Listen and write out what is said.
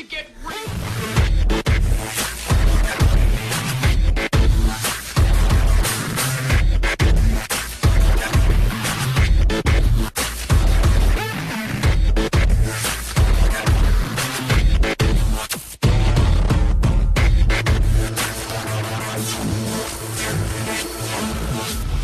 gonna get raped. We'll be right back.